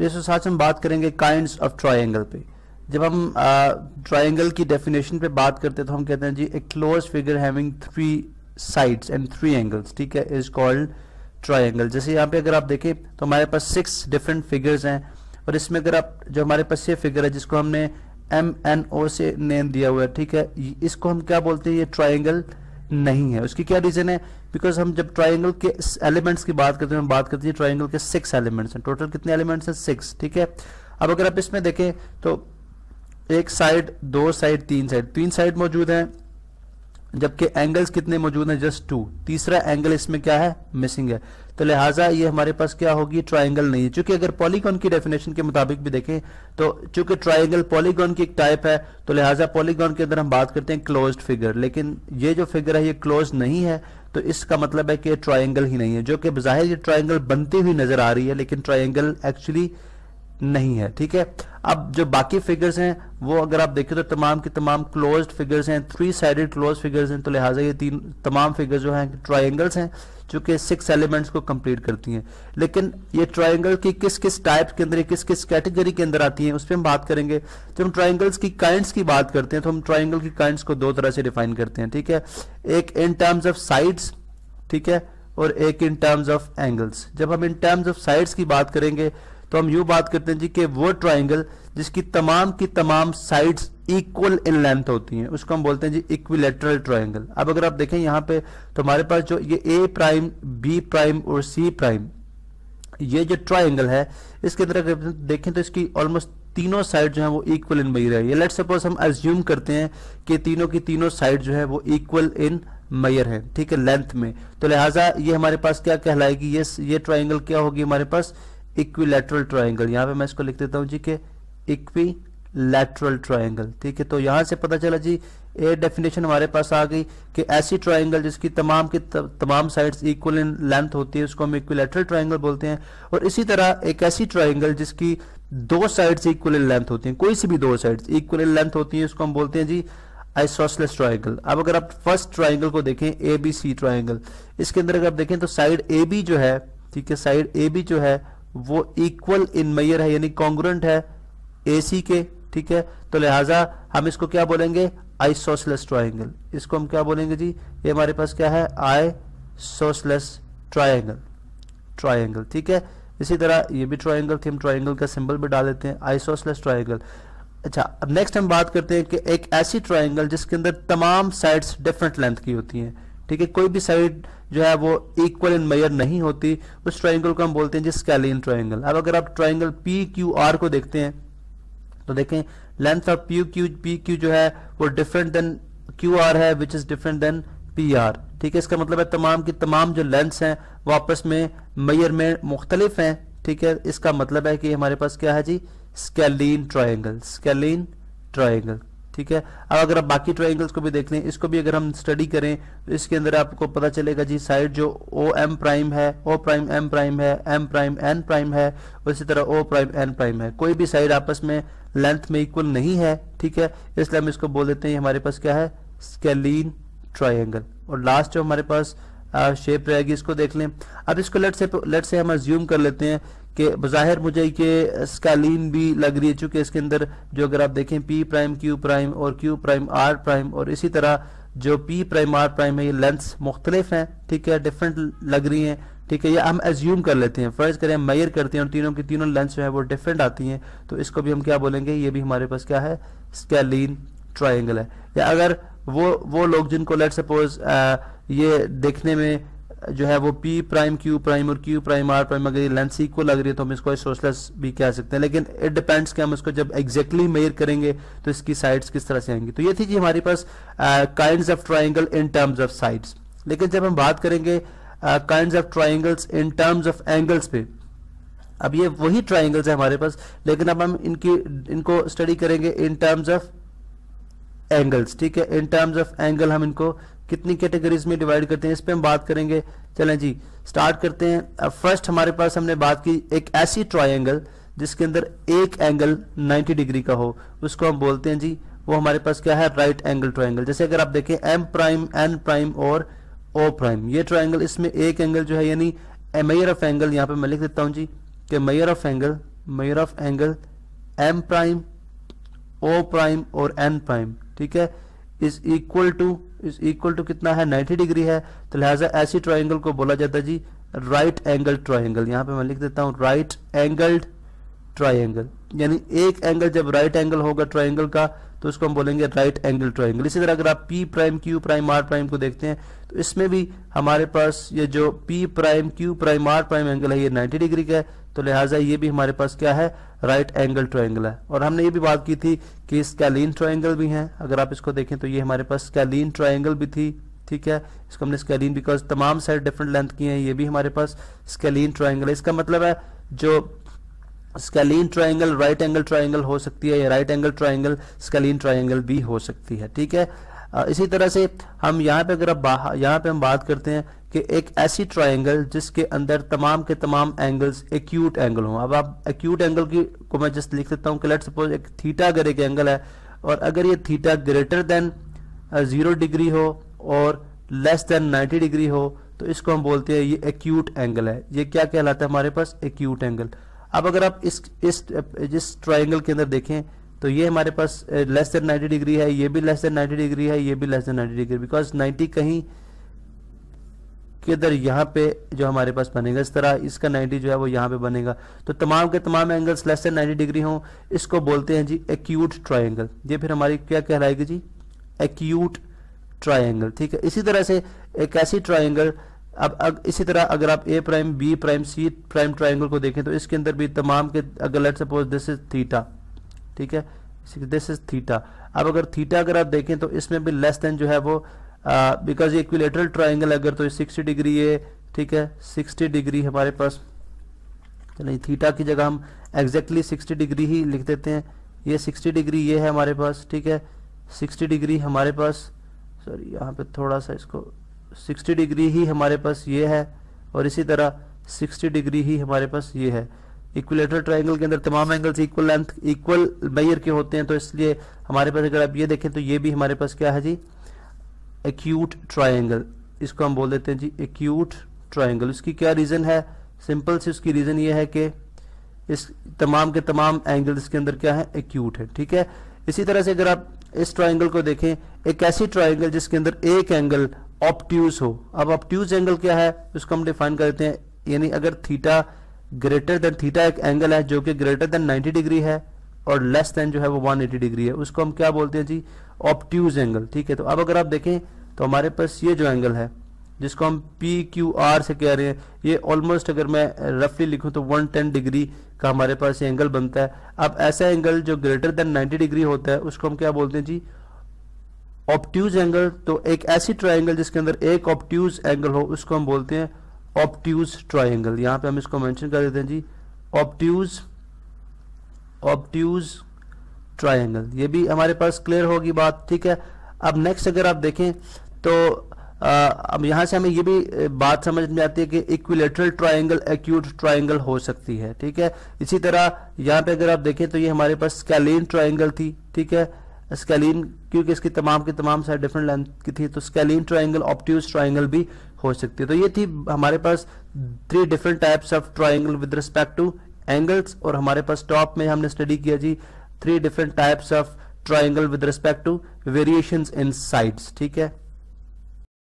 जैसे साथ हम बात करेंगे काइंड ऑफ़ ट्राइंगल पे। जब हम ट्राइंगल की डेफिनेशन पे बात करते हैं तो हम कहते हैं जी a close figure having three sides and three angles ठीक है? इज़ कॉल्ड ट्राइंगल जैसे यहाँ पे अगर आप देखें तो हमारे पास सिक्स डिफरेंट फिगर्स हैं, और इसमें अगर आप, जो हमारे पास ये फिगर है, जिसको हमने एम एन ओ से नेम दिया हुआ है, ठीक है? इसको हम क्या बोलते हैं? ये ट्राइंगल नहीं है। उसकी क्या रीजन है? बिकॉज़ हम जब ट्राइंगल के एलिमेंट्स की बात करते हैं, हम बात करते हैं ट्राइंगल के सिक्स एलिमेंट्स हैं। टोटल कितने एलिमेंट्स हैं? सिक्स ठीक है? अब अगर आप इसमें देखें तो एक साइड दो साइड तीन साइड तीन साइड मौजूद है, जबकि एंगल्स कितने मौजूद हैं? जस्ट टू तीसरा एंगल इसमें क्या है? मिसिंग है। तो लिहाजा ये हमारे पास क्या होगी? ट्राइंगल नहीं है। चूँकि अगर पॉलीगॉन की डेफिनेशन के मुताबिक भी देखें तो चूँकि ट्राइंगल पॉलीगॉन की एक टाइप है तो लिहाजा पॉलीगॉन के अंदर हम बात करते हैं क्लोज फिगर लेकिन ये जो फिगर है, ये क्लोज नहीं है। तो इसका मतलब है कि ट्राइंगल ही नहीं है, जो कि बाहिर ये ट्राइंगल बनती हुई नज़र आ रही है, लेकिन ट्राइंगल एक्चुअली नहीं है, ठीक है? अब जो बाकी फिगर्स हैं, वो अगर आप देखें तो तमाम की तमाम क्लोज्ड फिगर्स हैं थ्री साइडेड क्लोज फिगर्स हैं तो लिहाजा ये तीन तमाम फिगर्स जो हैं ट्राइंगल्स हैं। जो कि सिक्स एलिमेंट्स को कंप्लीट करती हैं। लेकिन ये ट्राइंगल की किस किस टाइप के अंदर, किस किस कैटेगरी के अंदर आती हैं, उस पर हम बात करेंगे। जब हम ट्राइंगल्स की काइंड्स की बात करते हैं तो हम ट्राइंगल की काइंड्स को दो तरह से डिफाइन करते हैं, ठीक है? एक इन टर्म्स ऑफ़ साइड्स ठीक है? और एक इन टर्म्स ऑफ़ एंगल्स जब हम इन टर्म्स ऑफ़ साइड्स की बात करेंगे तो हम यू बात करते हैं जी कि वो ट्राइंगल जिसकी तमाम की तमाम साइड्स इक्वल इन लेंथ होती हैं। उसको हम बोलते हैं जी इक्विलेटरल ट्राइंगल अब अगर आप देखें यहाँ पे तो हमारे पास जो ये ए प्राइम बी प्राइम और सी प्राइम ये जो ट्राइंगल है, इसके अंदर अगर देखें तो इसकी ऑलमोस्ट तीनों साइड जो है वो इक्वल इन रही है। लेट सपोज़ हम एज्यूम करते हैं कि तीनों की तीनों साइड जो है वो इक्वल इन मैयर है, ठीक है लेंथ में। तो लिहाजा ये हमारे पास क्या कहलाएगी? ये ये ट्राइंगल क्या होगी हमारे पास? इक्विलेटरल ट्राइंगल यहाँ पे मैं इसको लिख देता हूँ जी के इक्वी लैटरल ट्राइंगल ठीक है तो यहाँ से पता चला जी ए डेफिनेशन हमारे पास आ गई कि ऐसी ट्राइंगल जिसकी तमाम की तमाम साइड्स इक्वल इन लेंथ होती है, उसको हम इक्विलेटरल ट्राइंगल बोलते हैं। और इसी तरह एक ऐसी ट्राइंगल जिसकी दो साइड्स इक्वल इन लेंथ होती हैं, कोई सी भी दो साइड्स इक्वल इन लेंथ होती है, उसको हम बोलते हैं जी आइसोसलेस ट्राइंगल अब अगर आप फ़र्स्ट ट्राइंगल को देखें ए बी सी ट्राइंगल इसके अंदर अगर आप देखें तो साइड ए बी जो है, ठीक है साइड ए बी जो है, वो इक्वल इन मैयर है, यानी कॉन्ग्रेंट है ए सी के। ठीक है? तो लिहाजा हम इसको क्या बोलेंगे? आई आइसोसलेस ट्राइंगल इसको हम क्या बोलेंगे जी? ये हमारे पास क्या है? आई सोसलेस ट्राइंगल ट्राइंगल ठीक है? इसी तरह ये भी ट्राइंगल थी, हम ट्राइंगल का सिंबल भी डाल देते हैं आइसोसलेस ट्राइंगल अच्छा अब नेक्स्ट हम बात करते हैं कि एक ऐसी ट्राइंगल जिसके अंदर तमाम साइड्स डिफरेंट लेंथ की होती हैं, ठीक है? कोई भी साइड जो है वो इक्वल इन मेयर नहीं होती, उस ट्राइंगल को हम बोलते हैं जी स्कैलिन ट्राइंगल अब अगर आप ट्राइंगल पी क्यू आर को देखते हैं तो देखें length of P Q P Q जो है, वो डिफरेंट देन क्यू आर है which is different than P R ठीक है, इसका मतलब है तमाम की तमाम जो लेंथ्स हैं, वो आपस में मैयर में मुख्तलिफ़ हैं। ठीक है, इसका मतलब है कि हमारे पास क्या है जी? स्केलिन ट्राइंगल स्केलिन ट्राइंगल ठीक है? अब अगर आप बाकी ट्राइंगल्स को भी देख लें, इसको भी अगर हम स्टडी करें तो इसके अंदर आपको पता चलेगा, जी साइड जो ओ एम प्राइम है ओ प्राइम एम प्राइम है एम प्राइम एन प्राइम है उसी तरह ओ प्राइम एन प्राइम है। कोई भी साइड आपस में लेंथ में इक्वल नहीं है, ठीक है? इसलिए हम इसको बोल देते हैं हमारे पास क्या है? स्केलीन ट्राइंगल और लास्ट जो हमारे पास शेप रहेगी, इसको देख लें। अब इसको लेट से लेट से हम अज्यूम कर लेते हैं कि बाहिर मुझे ये स्कैलिन भी लग रही है, चूँकि इसके अंदर जो अगर आप देखें पी प्राइम क्यू प्राइम और क्यू प्राइम आर प्राइम और इसी तरह जो पी प्राइम आर प्राइम है, ये लेंथ्स मुख्तलिफ़ हैं, ठीक है डिफरेंट लग रही हैं, ठीक है, ये हम एज्यूम कर लेते हैं फ़र्ज़ करें मैयर करते हैं और तीनों की तीनों लेंथ जो है वो डिफरेंट आती हैं तो इसको भी हम क्या बोलेंगे, ये भी हमारे पास क्या है स्कैलिन ट्राइंगल है। या अगर वो वो लोग जिनको लेट सपोज़ ये देखने में जो है वो पी प्राइम क्यू प्राइम और क्यू प्राइम आर प्राइम अगर ये लेंथ इक्वल लग रही है तो हम इसको सोशलेस भी कह सकते हैं। लेकिन इट डिपेंड्स कि हम इसको जब एग्जैक्टली मेयर करेंगे तो इसकी साइड्स किस तरह से आएँगी। तो ये थी जी हमारे पास kind of triangle in terms of sides लेकिन जब हम बात करेंगे kind of triangles in terms of angles पे, अब ये वही ट्राइंगल्स है हमारे पास, लेकिन अब हम इनकी, इनको स्टडी करेंगे इन टर्म्स ऑफ़ एंगल्स ठीक है? इन टर्म्स ऑफ़ एंगल हम इनको कितनी कैटेगरीज में डिवाइड करते हैं, इस पर हम बात करेंगे। चलें जी स्टार्ट करते हैं। फ़र्स्ट हमारे पास हमने बात की एक ऐसी ट्राइंगल जिसके अंदर एक एंगल 90 डिग्री का हो, उसको हम बोलते हैं जी, वो हमारे पास क्या है? राइट एंगल ट्राइंगल जैसे अगर आप देखें एम प्राइम एन प्राइम और ओ प्राइम ये ट्राइंगल इसमें एक एंगल जो है, यानी मेयर ऑफ़ एंगल यहाँ पे मैं लिख देता हूँ जी, कि mayor of angle measure of angle M prime O prime और एन प्राइम ठीक है? Is equal to equal to कितना है? 90 डिग्री है। तो लिहाजा ऐसी ट्राइंगल को बोला जाता है जी राइट एंगल ट्राइंगल यहाँ पे मैं लिख देता हूँ राइट एंगल्ड ट्राइंगल यानी एक एंगल जब राइट एंगल होगा ट्राइंगल का तो उसको हम बोलेंगे राइट एंगल ट्राइंगल इसी तरह अगर आप P prime Q prime R prime को देखते हैं तो इसमें भी हमारे पास ये जो P prime Q prime R prime angle है, ये 90 डिग्री का है। तो लिहाजा ये भी हमारे पास क्या है? राइट एंगल ट्राइंगल है। और हमने ये भी बात की थी कि स्कैलीन ट्राइंगल भी है। अगर आप इसको देखें तो ये हमारे पास स्कैलीन ट्राइंगल भी थी, ठीक है? इसको हमने स्कैलीन बिकॉज़ तमाम साइड डिफरेंट लेंथ की हैं, ये भी हमारे पास स्कैलिन ट्राइंगल है। इसका मतलब है जो scalene triangle right angle triangle हो सकती है या right angle triangle scalene triangle भी हो सकती है, ठीक है? इसी तरह से हम यहाँ पे अगर आप यहाँ पे हम बात करते हैं कि एक ऐसी ट्राइंगल जिसके अंदर तमाम के तमाम एंगल्स एक्यूट एंगल हों। अब आप एक्यूट एंगल की को मैं जस्ट लिख देता हूँ कि लेट सपोज़ एक थीटा अगर एक एंगल है और अगर ये theta greater than zero degree हो और लेस देन नाइन्टी डिग्री हो तो इसको हम बोलते हैं ये एक्यूट एंगल है। ये क्या कहलाता है हमारे पास? एक्यूट एंगल अब अगर आप इस इस, जिस ट्राइंगल के अंदर देखें तो ये हमारे पास लेस देन 90 डिग्री है, ये भी लेस देन 90 डिग्री है, ये भी लेस देन 90 डिग्री बिकॉज़ 90 कहीं किधर यहाँ पे जो हमारे पास बनेगा इस तरह इसका 90 जो है वो यहाँ पे बनेगा। तो तमाम के तमाम एंगल्स लेस देन 90 डिग्री हों इसको बोलते हैं जी एक्यूट ट्राइंगल ये फिर हमारी क्या कहलाएगी जी? एक्यूट ट्राइंगल ठीक है? इसी तरह से एक ऐसी ट्राइंगल अब अग, इसी तरह अगर आप A prime B prime C prime triangle को देखें तो इसके अंदर भी तमाम के अगर let suppose this is theta ठीक है? दिस इज़ थीटा अब अगर थीटा अगर आप देखें तो इसमें भी लेस देन जो है वो बिकॉज़ ये इक्विलेटरल ट्राइंगल अगर तो सिक्सटी डिग्री है, ठीक है? सिक्सटी डिग्री हमारे पास चलिए थीटा की जगह हम एग्जैक्टली सिक्सटी डिग्री ही लिख देते हैं। ये सिक्सटी डिग्री ये है हमारे पास, ठीक है? सिक्सटी डिग्री हमारे पास सॉरी यहाँ पे थोड़ा सा इसको 60 डिग्री ही हमारे पास ये है, और इसी तरह 60 डिग्री ही हमारे पास ये है। इक्विलेटर ट्राइंगल के अंदर तमाम angles equal length equal measure के होते हैं तो इसलिए हमारे पास अगर आप ये देखें तो ये भी हमारे पास क्या है जी? एक्यूट ट्राइंगल इसको हम बोल देते हैं जी एक्यूट ट्राइंगल उसकी क्या रीज़न है? सिंपल से उसकी रीज़न ये है कि इस तमाम के तमाम एंगल इसके अंदर क्या है? एक्यूट है, ठीक है? इसी तरह से अगर आप इस ट्राइंगल को देखें, एक ऐसी ट्राइंगल जिसके अंदर एक एंगल ऑप्ट्यूज हो। अब ऑप्ट्यूज एंगल क्या है? उसको हम डिफाइन करते हैं, यानी अगर थीटा ग्रेटर देन थीटा एक एंगल है, जो कि ग्रेटर देन 90 डिग्री है, और लेस देन जो है वो 180 डिग्री है, उसको हम क्या बोलते हैं जी? ऑप्ट्यूज एंगल ठीक है? तो अब अगर आप देखें तो हमारे पास ये जो एंगल है, जिसको हम पी क्यू आर से कह रहे हैं, ये ऑलमोस्ट अगर मैं रफली लिखूं तो 110 डिग्री का हमारे पास ये एंगल बनता है। अब ऐसा एंगल जो ग्रेटर देन 90 डिग्री होता है, उसको हम क्या बोलते हैं जी? ऑप्ट्यूज एंगल तो एक ऐसी ट्राइंगल जिसके अंदर एक ऑप्ट्यूज एंगल हो, उसको हम बोलते हैं ऑप्ट्यूज ट्राइंगल यहाँ पे हम इसको मेंशन कर देते हैं जी। ऑप्ट्यूज ऑप्ट्यूज ट्राइंगल ये भी हमारे पास क्लियर होगी बात, ठीक है? अब नेक्स्ट अगर आप देखें तो आ, अब यहाँ से हमें ये भी बात समझ में आती है कि इक्विलेटरल ट्राइंगल एक्यूट ट्राइंगल हो सकती है ठीक है? इसी तरह यहाँ पे अगर आप देखें तो ये हमारे पास स्कैलिन ट्राइंगल थी ठीक है? स्केलिन क्योंकि इसकी तमाम की तमाम साइड डिफरेंट लेंथ की थी तो स्केलिन ट्राइंगल ऑप्टिवस ट्राइंगल भी हो सकती है। तो ये थी हमारे पास three different types of triangle with respect to angles और हमारे पास टॉप में हमने स्टडी किया जी three different types of triangle with respect to variation in sides ठीक है?